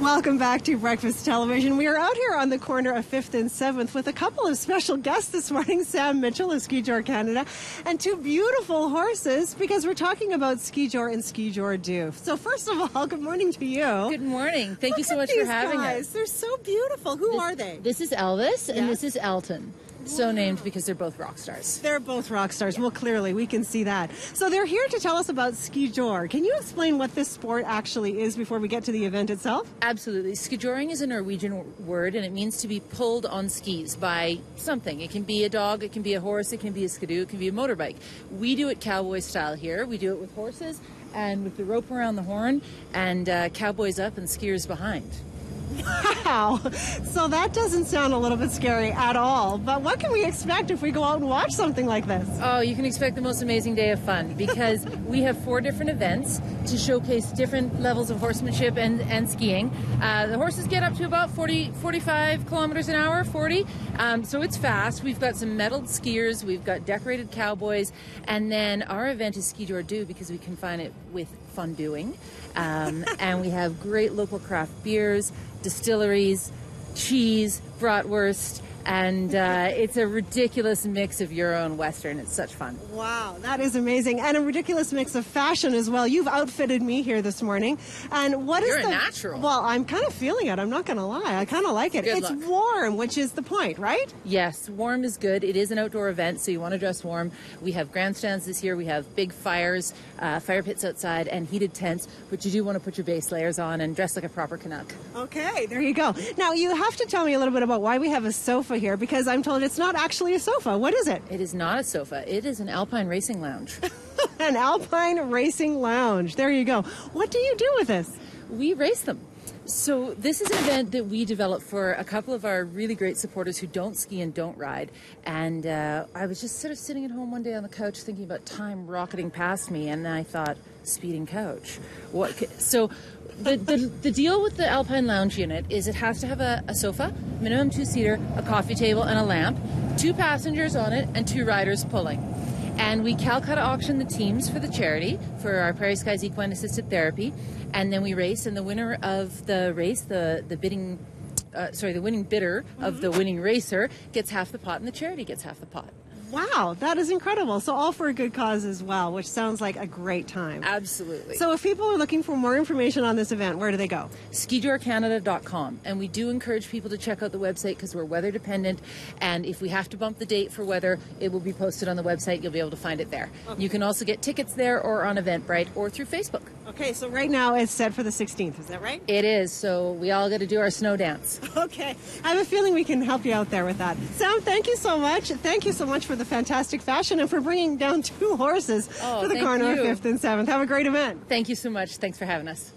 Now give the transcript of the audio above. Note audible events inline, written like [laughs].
Welcome back to Breakfast Television. We are out here on the corner of 5th and 7th with a couple of special guests this morning Sam Mitchell of Skijor Canada and two beautiful horses because we're talking about Skijor and Skijordue. So, first of all, good morning to you. Good morning. Thank Look you so much for having guys. us. They're so beautiful. Who This- are they? This is Elvis and this is Elton. So named because they're both rock stars. They're both rock stars. Well, clearly, we can see that. So, they're here to tell us about Skijor. Can you explain what this sport actually is before we get to the event itself? Absolutely. Skijoring is a Norwegian word and it means to be pulled on skis by something. It can be a dog, it can be a horse, it can be a skidoo, it can be a motorbike. We do it cowboy style here. We do it with horses and with the rope around the horn and uh, cowboys up and skiers behind. Wow. So that doesn't sound a little bit scary at all. But what can we expect if we go out and watch something like this? Oh, you can expect the most amazing day of fun because [laughs] we have four different events to showcase different levels of horsemanship and, and skiing. Uh, the horses get up to about 40, 45 kilometers an hour, 40. Um, so it's fast. We've got some medaled skiers, we've got decorated cowboys, and then our event is Skijordue because we confine it with fondue. Um, [laughs] and we have great local craft beers, distilleries, cheese, bratwurst, and uh, it's a ridiculous mix of Euro and Western. It's such fun. Wow, that is amazing. And a ridiculous mix of fashion as well. You've outfitted me here this morning. And what is You're a the natural. Well, I'm kind of feeling it. I'm not going to lie. I kind of like it. Good it's luck. warm, which is the point, right? Yes, warm is good. It is an outdoor event, so you want to dress warm. We have grandstands this year. We have big fires, uh, fire pits outside, and heated tents. But you do want to put your base layers on and dress like a proper Canuck. Okay, there you go. Now, you have to tell me a little bit about why we have a sofa here because I'm told it's not actually a sofa. What is it? It is not a sofa. It is an alpine racing lounge. [laughs] An Alpine Racing Lounge. There you go. What do you do with this? we race them. So this is an event that we developed for a couple of our really great supporters who don't ski and don't ride. And uh, I was just sort of sitting at home one day on the couch thinking about time rocketing past me, and I thought, speeding couch. What? c- So the, the the deal with the Alpine Lounge unit is it has to have a, a sofa, minimum two seater, a coffee table, and a lamp, two passengers on it, and two riders pulling. And we Calcutta auction the teams for the charity for our Prairie Skies Equine Assisted Therapy, and then we race. And the winner of the race, the the bidding, uh, sorry, the winning bidder of the winning racer gets half the pot, and the charity gets half the pot. Wow, that is incredible. So, all for a good cause as well, which sounds like a great time. Absolutely. So, if people are looking for more information on this event, where do they go? skijorcanada.com and we do encourage people to check out the website because we're weather dependent and if we have to bump the date for weather it will be posted on the website you'll be able to find it there you can also get tickets there or on eventbrite or through facebook Okay, so right now it's set for the 16th, is that right? it is so we all got to do our snow dance [laughs] Okay, I have a feeling we can help you out there with that. Sam, thank you so much. Thank you so much for the fantastic fashion and for bringing down two horses Oh, for the thank corner you. of 5th and 7th. Have a great event. thank you so much thanks for having us